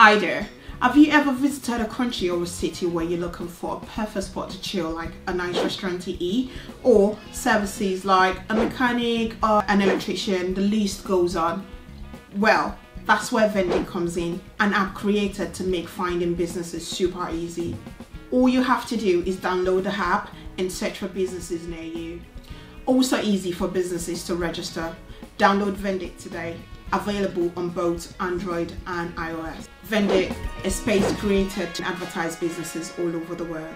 Either. Have you ever visited a country or a city where you're looking for a perfect spot to chill, like a nice restaurant to eat, or services like a mechanic or an electrician, the list goes on? Well, that's where Venditt comes in, an app created to make finding businesses super easy. All you have to do is download the app and search for businesses near you. Also easy for businesses to register. Download Venditt today. Available on both Android and iOS. Venditt, a space created to advertise businesses all over the world.